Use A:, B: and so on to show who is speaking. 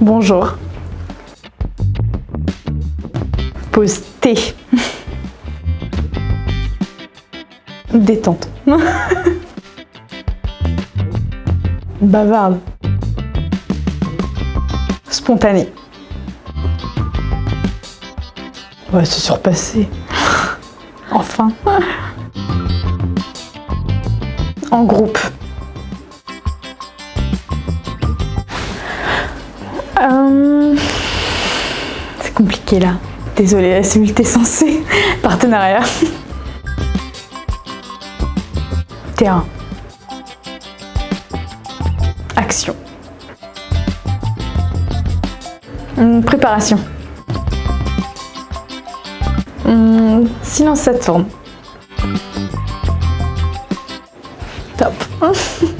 A: Bonjour. Pause T. Détente. Bavarde. Spontané. On va se surpasser. Enfin. En groupe. Euh, C'est compliqué là. Désolée, c'est multisensé. Partenariat. Terrain. Action. Hum, préparation. Hum, silence Saturne. Top.